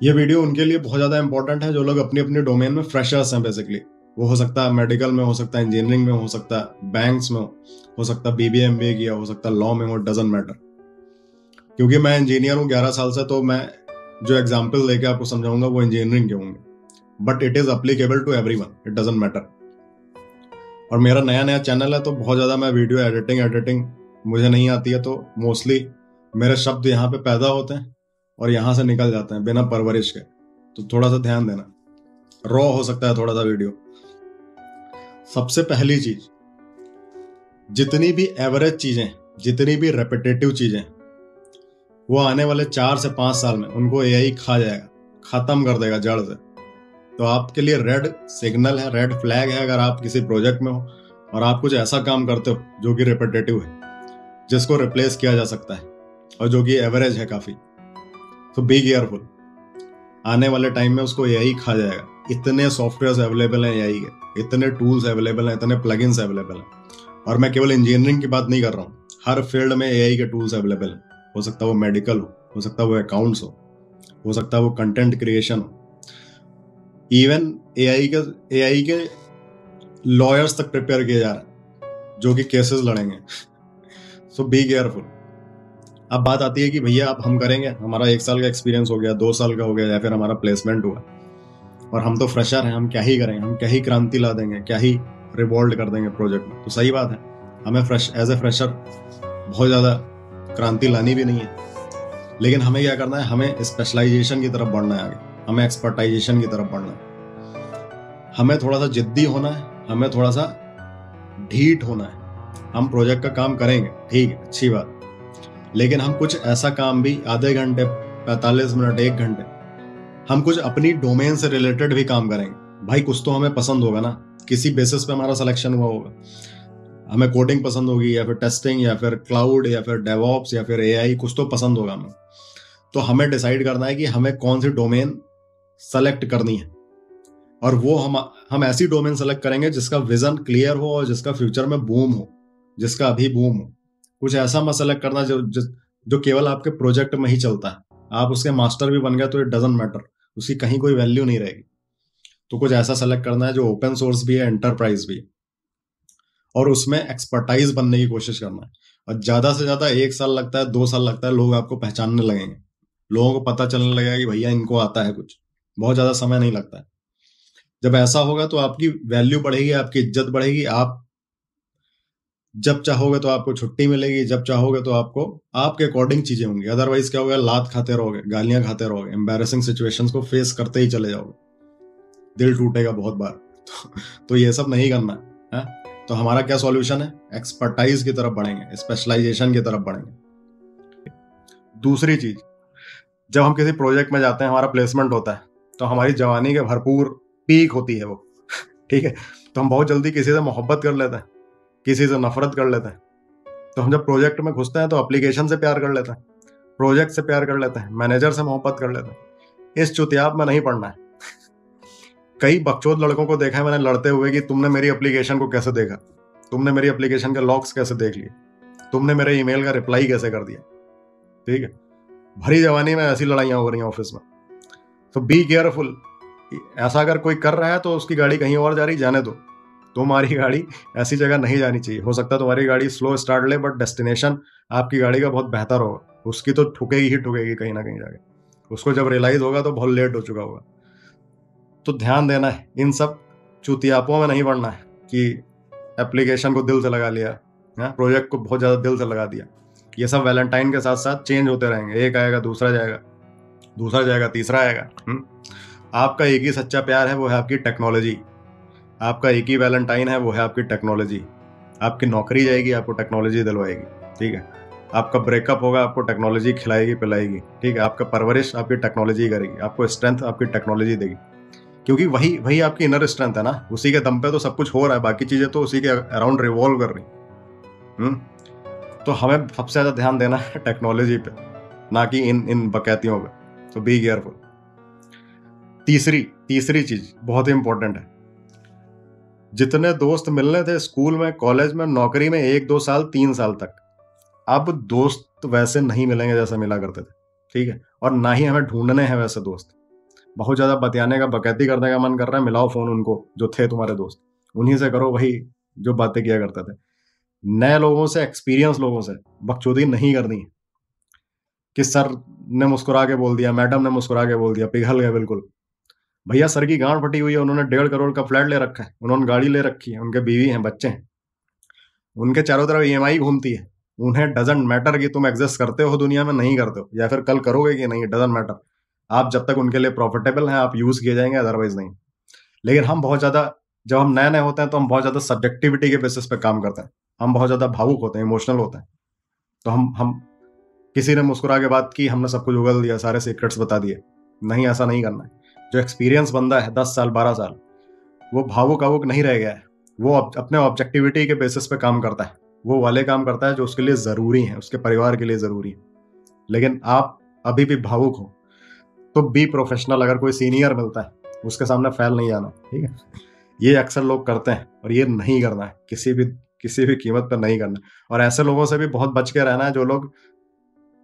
ये वीडियो उनके लिए बहुत ज़्यादा इंपॉर्टेंट है, जो लोग अपनी अपनी डोमेन में फ्रेशर्स हैं बेसिकली वो हो सकता है मेडिकल में हो सकता है इंजीनियरिंग में हो सकता है बैंक्स में हो सकता है बीबीए एम किया, हो सकता है लॉ में हो डजन मैटर क्योंकि मैं इंजीनियर हूँ ग्यारह साल से तो मैं जो एग्ज़ाम्पल लेके आपको समझाऊँगा, वो इंजीनियरिंग के होंगे. But it is applicable to every one it doesn't matter और मेरा नया नया चैनल है तो बहुत ज़्यादा मैं वीडियो एडिटिंग एडिटिंग मुझे नहीं आती है तो मोस्टली मेरे शब्द यहाँ पे पैदा होते हैं. और यहाँ से निकल जाते हैं बिना परवरिश के। तो थोड़ा सा ध्यान देना। रॉ हो सकता है थोड़ा सा वीडियो सबसे पहली चीज़, जितनी भी एवरेज चीज़ें, जितनी भी रेपिटेटिव चीज़ें, वो आने वाले चार से पाँच साल में उनको एआई खा जाएगा, खत्म कर देगा जड़ से। तो आपके लिए रेड सिग्नल है रेड फ्लैग है अगर आप किसी प्रोजेक्ट में हो और आप कुछ ऐसा काम करते हो जो कि रिपीटेटिव है, जिसको रिप्लेस किया जा सकता है और जो कि एवरेज है काफ़ी। तो बी केयरफुल आने वाले टाइम में उसको एआई खा जाएगा। इतने सॉफ्टवेयर अवेलेबल हैं एआई के। इतने टूल्स अवेलेबल हैं, इतने प्लगइन्स अवेलेबल हैं। और मैं केवल इंजीनियरिंग की बात नहीं कर रहा हूँ। हर फ़ील्ड में एआई के टूल्स अवेलेबल हैं। हो सकता है वो मेडिकल हो हो सकता है वो अकाउंट्स हो हो सकता है वो कंटेंट क्रिएशन हो। इवन एआई के एआई के लॉयर्स तक प्रिपेयर किए जा रहे हैं, जो कि केसेस लड़ेंगे। सो बी केयरफुल अब बात आती है कि भैया, अब हम करेंगे। हमारा एक साल का एक्सपीरियंस हो गया, दो साल का हो गया, या फिर हमारा प्लेसमेंट हुआ। और हम तो फ्रेशर हैं, हम क्या ही करेंगे, हम क्या ही क्रांति ला देंगे, क्या ही रिवॉल्व कर देंगे प्रोजेक्ट में। तो सही बात है। हमें फ्रेश एज ए फ्रेशर बहुत ज़्यादा क्रांति लानी भी नहीं है। लेकिन हमें क्या करना है, हमें स्पेशलाइजेशन की तरफ़ बढ़ना है आगे। हमें एक्सपर्टाइजेशन की तरफ़ बढ़ना है। हमें थोड़ा सा जिद्दी होना है, हमें थोड़ा सा ढीठ होना है। हम प्रोजेक्ट का काम करेंगे, ठीक है, अच्छी बात। लेकिन हम कुछ ऐसा काम भी आधे घंटे, पैंतालीस मिनट, एक घंटे, हम कुछ अपनी डोमेन से रिलेटेड भी काम करेंगे। भाई, कुछ तो हमें पसंद होगा ना। किसी बेसिस पे हमारा सिलेक्शन हुआ होगा। हमें कोडिंग पसंद होगी या फिर टेस्टिंग या फिर क्लाउड या फिर डेवॉप्स या फिर एआई कुछ तो पसंद होगा हमें। तो हमें डिसाइड करना है कि हमें कौन सी डोमेन सेलेक्ट करनी है। और वो हम हम ऐसी डोमेन सेलेक्ट करेंगे जिसका विजन क्लियर हो और जिसका फ्यूचर में बूम हो, जिसका अभी बूम हो। कुछ ऐसा मत सेलेक्ट करना जो जो केवल आपके प्रोजेक्ट में ही चलता है। आप उसके मास्टर भी बन गए तो इट डजेंट मैटर उसकी कहीं कोई वैल्यू नहीं रहेगी। तो कुछ ऐसा सेलेक्ट करना है जो ओपन सोर्स भी है एंटरप्राइज भी है। और उसमें एक्सपर्टाइज बनने की कोशिश करना है। और ज़्यादा से ज़्यादा एक साल लगता है, दो साल लगता है, लोग आपको पहचानने लगेंगे। लोगों को पता चलने लगेगा कि भैया इनको आता है कुछ। बहुत ज़्यादा समय नहीं लगता है। जब ऐसा होगा तो आपकी वैल्यू बढ़ेगी, आपकी इज़्ज़त बढ़ेगी, आप जब चाहोगे तो आपको छुट्टी मिलेगी जब चाहोगे तो आपको आपके अकॉर्डिंग चीज़ें होंगी। अदरवाइज़ क्या होगा? लात खाते रहोगे गालियाँ खाते रहोगे एम्बेरसिंग सिचुएशन को फेस करते ही चले जाओगे। दिल टूटेगा बहुत बार। तो, तो ये सब नहीं करना है? तो हमारा क्या सॉल्यूशन है? एक्सपर्टाइज की तरफ़ बढ़ेंगे स्पेशलाइजेशन की तरफ़ बढ़ेंगे। दूसरी चीज़ जब हम किसी प्रोजेक्ट में जाते हैं हमारा प्लेसमेंट होता है तो हमारी जवानी के भरपूर पीक होती है वो। ठीक है? तो हम बहुत जल्दी किसी से मोहब्बत कर लेते हैं। किसी से नफरत कर लेते हैं। तो हम जब प्रोजेक्ट में घुसते हैं तो अप्लीकेशन से प्यार कर लेते हैं। प्रोजेक्ट से प्यार कर लेते हैं। मैनेजर से मोहब्बत कर लेते हैं। इस चुतियाब में नहीं पढ़ना है। कई बकचोद लड़कों को देखा है मैंने लड़ते हुए कि तुमने मेरी अप्लीकेशन को कैसे देखा? तुमने मेरी एप्लीकेशन के लॉक्स कैसे देख लिए? तुमने मेरे ईमेल का रिप्लाई कैसे कर दिया? ठीक है? भरी जवानी में ऐसी लड़ाइयाँ हो रही हैं ऑफ़िस में। तो बी केयरफुल ऐसा अगर कोई कर रहा है तो उसकी गाड़ी कहीं और जा रही, जाने दो। तुम्हारी गाड़ी ऐसी जगह नहीं जानी चाहिए। हो सकता है तुम्हारी गाड़ी स्लो स्टार्ट ले बट डेस्टिनेशन आपकी गाड़ी का बहुत बेहतर होगा उसकी तो ठुकेगी ही ठुकेगी कहीं ना कहीं जाके। उसको जब रियलाइज़ होगा तो बहुत लेट हो चुका होगा। तो ध्यान देना है, इन सब चुतियापों में नहीं पड़ना है कि एप्लीकेशन को दिल से लगा लिया, है प्रोजेक्ट को बहुत ज़्यादा दिल से लगा दिया। ये सब वैलेंटाइन के साथ साथ चेंज होते रहेंगे। एक आएगा, दूसरा जाएगा दूसरा जाएगा, तीसरा आएगा हुँ? आपका एक ही सच्चा प्यार है, वो है आपकी टेक्नोलॉजी आपका एक ही वैलेंटाइन है, वो है आपकी टेक्नोलॉजी आपकी नौकरी जाएगी, आपको टेक्नोलॉजी दिलवाएगी, ठीक है? आपका ब्रेकअप होगा, आपको टेक्नोलॉजी खिलाएगी, पिलाएगी, ठीक है? आपका परवरिश आपकी टेक्नोलॉजी करेगी, आपको स्ट्रेंथ आपकी टेक्नोलॉजी देगी। क्योंकि वही वही आपकी इनर स्ट्रेंथ है ना? उसी के दम पे तो सब कुछ हो रहा है, बाकी चीज़ें तो उसी के अराउंड रिवॉल्व कर रही हम्म? तो हमें सबसे ज़्यादा ध्यान देना है टेक्नोलॉजी पे, ना कि इन इन बकैतियों पे। तो बी केयरफुल तीसरी तीसरी चीज़ बहुत ही इंपॉर्टेंट है। जितने दोस्त मिलने थे स्कूल में, कॉलेज में, नौकरी में, एक, दो साल, तीन साल तक। अब दोस्त वैसे नहीं मिलेंगे जैसे मिला करते थे, ठीक है? और ना ही हमें ढूँढने हैं वैसे दोस्त। बहुत ज़्यादा बतियाने का, बकैती करने का मन कर रहा है, मिलाओ फ़ोन उनको, जो थे तुम्हारे दोस्त। उन्हीं से करो वही जो बातें किया करते थे। नए लोगों से, एक्सपीरियंस लोगों से, बकचोदी नहीं करनी। है कि सर ने मुस्कुरा के बोल दिया, मैडम ने मुस्कुरा के बोल दिया, पिघल गए बिल्कुल। भैया सर की गांड फटी हुई है, उन्होंने डेढ़ करोड़ का फ्लैट ले रखा है, उन्होंने गाड़ी ले रखी है, उनके बीवी हैं, बच्चे हैं। उनके चारों तरफ़ ईएमआई घूमती है, उन्हें डजेंट मैटर कि तुम एग्जिस्ट करते हो दुनिया में, नहीं करते हो, या फिर कल करोगे कि नहीं डजेंट मैटर आप जब तक उनके लिए प्रॉफिटेबल हैं, आप यूज़ किए जाएँगे अदरवाइज़ नहीं। लेकिन हम बहुत ज़्यादा, जब हम नए नए होते हैं तो हम बहुत ज़्यादा सब्जेक्टिविटी के बेसिस पे काम करते हैं। हम बहुत ज़्यादा भावुक होते हैं इमोशनल होते हैं। तो हम हम, किसी ने मुस्कुरा के बात की, हमने सब कुछ उगल दिया, सारे सीक्रेट्स बता दिए। नहीं, ऐसा नहीं करना है। जो एक्सपीरियंस बंदा है, दस साल, बारह साल, वो भावुक आवुक नहीं रह गया है। वो अपने ऑब्जेक्टिविटी के बेसिस पे काम करता है। वो वाले काम करता है जो उसके लिए ज़रूरी हैं, उसके परिवार के लिए ज़रूरी है। लेकिन आप अभी भी भावुक हो तो बी प्रोफेशनल अगर कोई सीनियर मिलता है, उसके सामने फैल नहीं आना, ठीक है? ये अक्सर लोग करते हैं और ये नहीं करना है। किसी भी किसी भी कीमत पर नहीं करना और ऐसे लोगों से भी बहुत बच के रहना है, जो लोग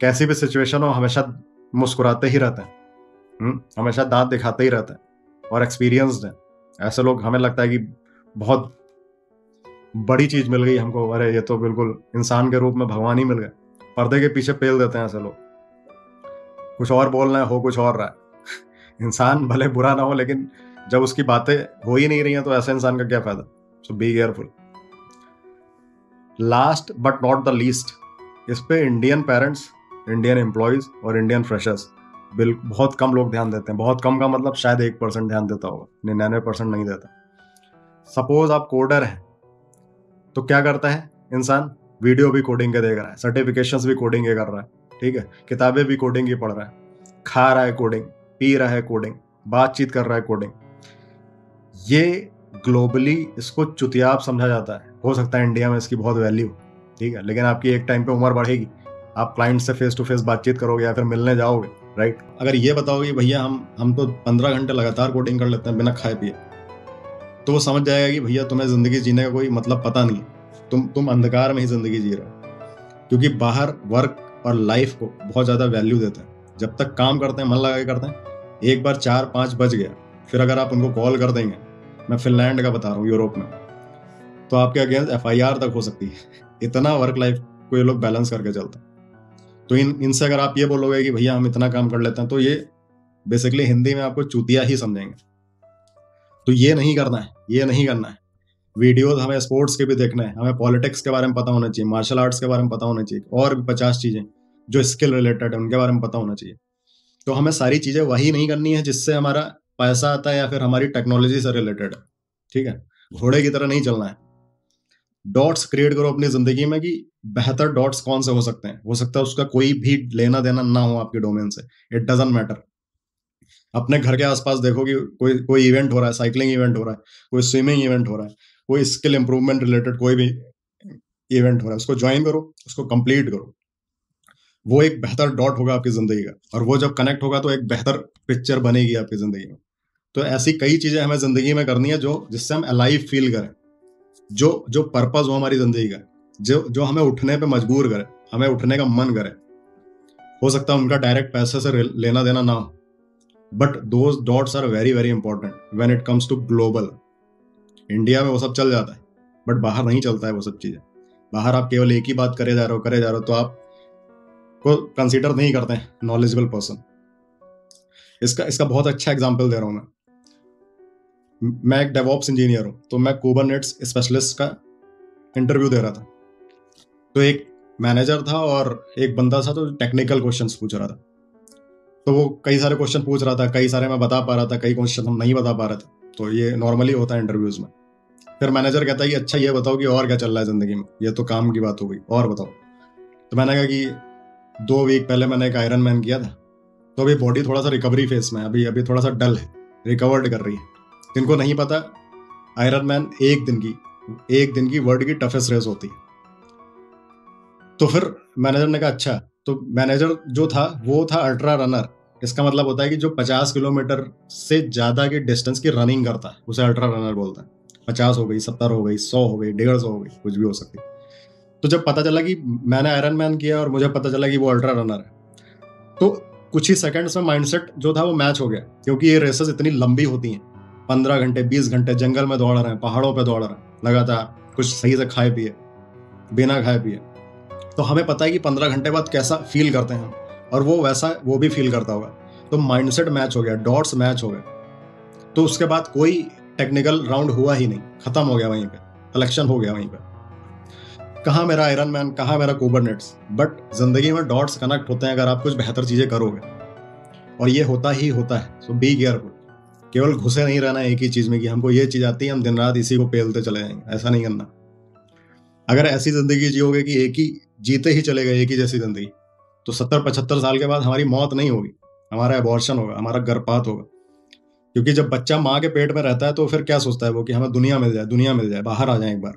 कैसी भी सिचुएशन हो, हमेशा मुस्कुराते ही रहते हैं। हमेशा दांत दिखाते ही रहते हैं और एक्सपीरियंसड है। ऐसे लोग, हमें लगता है कि बहुत बड़ी चीज़ मिल गई हमको। अरे, ये तो बिल्कुल इंसान के रूप में भगवान ही मिल गए। पर्दे के पीछे पेल देते हैं ऐसे लोग। कुछ और बोलना है, हो कुछ और रहा है। इंसान भले बुरा ना हो, लेकिन जब उसकी बातें हो ही नहीं रही हैं तो ऐसे इंसान का क्या फ़ायदा? So be careful last but not the least इस पे इंडियन पेरेंट्स इंडियन एम्प्लॉयज़ और इंडियन फ्रेशर्स बिल बहुत कम लोग ध्यान देते हैं। बहुत कम का मतलब शायद एक परसेंट ध्यान देता होगा निन्यानवे परसेंट नहीं देता। सपोज़ आप कोडर हैं तो क्या करता है इंसान? वीडियो भी कोडिंग के देख रहा है सर्टिफिकेशन भी कोडिंग के कर रहा है, ठीक है? किताबें भी कोडिंग की पढ़ रहा है, खा रहा है कोडिंग, पी रहा है कोडिंग, बातचीत कर रहा है कोडिंग। ये ग्लोबली इसको चुतियाब समझा जाता है। हो सकता है इंडिया में इसकी बहुत वैल्यू ठीक है? लेकिन आपकी एक टाइम पे उम्र बढ़ेगी, आप क्लाइंट से फेस टू फेस बातचीत करोगे या फिर मिलने जाओगे राइट अगर ये बताओगे भैया हम हम तो पंद्रह घंटे लगातार कोडिंग कर लेते हैं बिना खाए पिए तो वो समझ जाएगा कि भैया तुम्हें ज़िंदगी जीने का कोई मतलब पता नहीं तुम तुम अंधकार में ही ज़िंदगी जी रहे हो। क्योंकि बाहर वर्क और लाइफ को बहुत ज़्यादा वैल्यू देते हैं। जब तक काम करते हैं, मन लगा के करते हैं, एक बार चार पाँच बज गया, फिर अगर आप उनको कॉल कर देंगे, मैं फिनलैंड का बता रहा हूँ यूरोप में तो आपके अगेंस्ट एफ़ तक हो सकती है। इतना वर्क लाइफ को ये लोग बैलेंस करके चलते हैं। तो इन, इनसे अगर आप ये बोलोगे कि भैया हम इतना काम कर लेते हैं तो ये बेसिकली हिंदी में आपको चूतिया ही समझेंगे। तो ये नहीं करना है, ये नहीं करना है। वीडियोस हमें स्पोर्ट्स के भी देखना है, हमें पॉलिटिक्स के बारे में पता होना चाहिए मार्शल आर्ट्स के बारे में पता होना चाहिए, और भी पचास चीज़ें जो स्किल रिलेटेड है, उनके बारे में पता होना चाहिए। तो हमें सारी चीज़ें वही नहीं करनी है जिससे हमारा पैसा आता है या फिर हमारी टेक्नोलॉजी से रिलेटेड है, ठीक है? घोड़े की तरह नहीं चलना है। डॉट्स क्रिएट करो अपनी ज़िंदगी में कि बेहतर डॉट्स कौन से हो सकते हैं। हो सकता है उसका कोई भी लेना देना ना हो आपके डोमेन से। इट डजेंट मैटर अपने घर के आसपास देखो कि कोई कोई इवेंट हो रहा है साइकिलिंग इवेंट हो रहा है, कोई स्विमिंग इवेंट हो रहा है, कोई स्किल इंप्रूवमेंट रिलेटेड कोई भी इवेंट हो रहा है, उसको ज्वाइन करो, उसको कंप्लीट करो। वो एक बेहतर डॉट होगा आपकी ज़िंदगी का और वो जब कनेक्ट होगा तो एक बेहतर पिक्चर बनेगी आपकी ज़िंदगी में। तो ऐसी कई चीज़ें हमें ज़िंदगी में करनी है जो, जिससे हम अलाइव फील करें। जो जो पर्पज हो हमारी ज़िंदगी का जो जो हमें उठने पे मजबूर करे, हमें उठने का मन करे। हो सकता है उनका डायरेक्ट पैसे से लेना देना ना हो। But those dots are very very important when it comes to global India में वो सब चल जाता है बट बाहर नहीं चलता है वो सब चीज़ें। बाहर आप केवल एक ही बात करे जा रहे हो, करे जा रहे हो तो आप को कंसिडर नहीं करते हैं नॉलेजेबल पर्सन इसका इसका बहुत अच्छा एग्ज़ाम्पल दे रहा हूँ मैं। मैं एक डेवॉप्स इंजीनियर हूँ तो मैं कोबरनेट्स स्पेशलिस्ट का इंटरव्यू दे रहा था। तो एक मैनेजर था और एक बंदा था तो टेक्निकल क्वेश्चन पूछ रहा था। तो वो कई सारे क्वेश्चन पूछ रहा था, कई सारे मैं बता पा रहा था, कई क्वेश्चन हम नहीं बता पा रहे थे। तो ये नॉर्मली होता है इंटरव्यूज़ में। फिर मैनेजर कहता है कि अच्छा ये बताओ कि और क्या चल रहा है ज़िंदगी में? ये तो काम की बात हो गई, और बताओ। तो मैंने कहा कि दो वीक पहले मैंने एक आयरन मैन किया था। तो अभी बॉडी थोड़ा सा रिकवरी फेस में अभी अभी थोड़ा सा डल है रिकवर्ड कर रही है। जिनको नहीं पता आयरन मैन एक दिन की, एक दिन की वर्ल्ड की टफेस्ट रेस होती है। तो फिर मैनेजर ने कहा अच्छा तो मैनेजर जो था, वो था अल्ट्रा रनर इसका मतलब होता है कि जो 50 किलोमीटर से ज़्यादा की डिस्टेंस की रनिंग करता है उसे अल्ट्रा रनर बोलता है। पचास हो गई, सत्तर हो गई, सौ हो गई, डेढ़ सौ हो गई, कुछ भी हो सकती तो जब पता चला कि मैंने आयरन मैन किया और मुझे पता चला कि वो अल्ट्रा रनर है तो कुछ ही सेकंड्स में माइंडसेट जो था वो मैच हो गया, क्योंकि ये रेसेस इतनी लंबी होती हैं। पंद्रह घंटे, बीस घंटे जंगल में दौड़ रहे हैं, पहाड़ों पर दौड़ रहे हैं, लगातार कुछ सही से खाए पिए, बिना खाए पिए। तो हमें पता है कि पंद्रह घंटे बाद कैसा फील करते हैं और वो वैसा, वो भी फील करता होगा। तो माइंडसेट मैच हो गया डॉट्स मैच हो गए। तो उसके बाद कोई टेक्निकल राउंड हुआ ही नहीं, खत्म हो गया वहीं पे कलेक्शन हो गया वहीं पे। कहाँ मेरा आयरन मैन कहाँ मेरा कोबरनेट्स बट ज़िंदगी में डॉट्स कनेक्ट होते हैं अगर आप कुछ बेहतर चीज़ें करोगे। और ये होता ही होता है सो बी केयरफुल केवल घुसे नहीं रहना एक ही चीज़ में कि हमको ये चीज़ आती है, हम दिन रात इसी को पेलते चले जाएँगे। ऐसा नहीं करना। अगर ऐसी ज़िंदगी जियोगे कि एक ही जीते ही चले गए, एक ही जैसी ज़िंदगी तो सत्तर पचहत्तर साल के बाद हमारी मौत नहीं होगी, हमारा एबॉर्शन होगा, हमारा गर्भपात होगा। क्योंकि जब बच्चा माँ के पेट में रहता है तो फिर क्या सोचता है वो कि हमें दुनिया मिल जाए, दुनिया मिल जाए, बाहर आ जाए एक बार।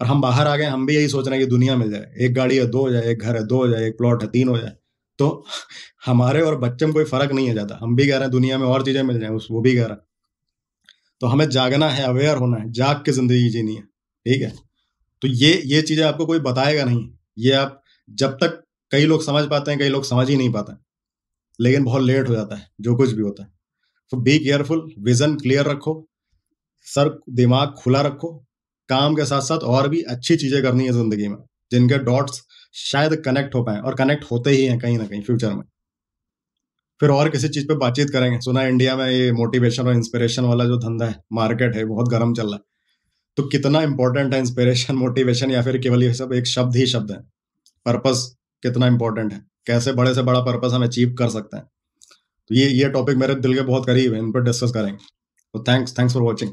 और हम बाहर आ गए, हम भी यही सोच रहे हैं कि दुनिया मिल जाए। एक गाड़ी है, दो हो जाए एक घर है, दो हो जाए एक प्लॉट है, तीन हो जाए। तो हमारे और बच्चे में कोई फ़र्क नहीं है ज़्यादा। हम भी कह रहे हैं, दुनिया में और चीज़ें मिल जाए वो भी कह रहा है। तो हमें जागना है अवेयर होना है, जाग के ज़िंदगी जीनी है, ठीक है? तो ये ये चीज़ें आपको कोई बताएगा नहीं। ये आप जब तक कई लोग समझ पाते हैं, कई लोग समझ ही नहीं पाते लेकिन बहुत लेट हो जाता है, जो कुछ भी होता है। तो बी केयरफुल विजन क्लियर रखो, सर, दिमाग खुला रखो। काम के साथ साथ और भी अच्छी चीज़ें करनी है ज़िंदगी में, जिनके डॉट्स शायद कनेक्ट हो पाए और कनेक्ट होते ही हैं कहीं ना कहीं फ्यूचर में। फिर और किसी चीज़ पे बातचीत करेंगे। सुना इंडिया में ये मोटिवेशन और इंस्पिरेशन वाला जो धंधा है मार्केट है, बहुत गर्म चल रहा है। तो कितना इंपॉर्टेंट है इंस्पिरेशन मोटिवेशन या फिर केवल ये सब एक शब्द ही शब्द है? पर्पस कितना इंपॉर्टेंट है? कैसे बड़े से बड़ा पर्पस हम अचीव कर सकते हैं? तो ये ये टॉपिक मेरे दिल के बहुत करीब है, इन पर डिस्कस करेंगे। तो थैंक्स थैंक्स फॉर वॉचिंग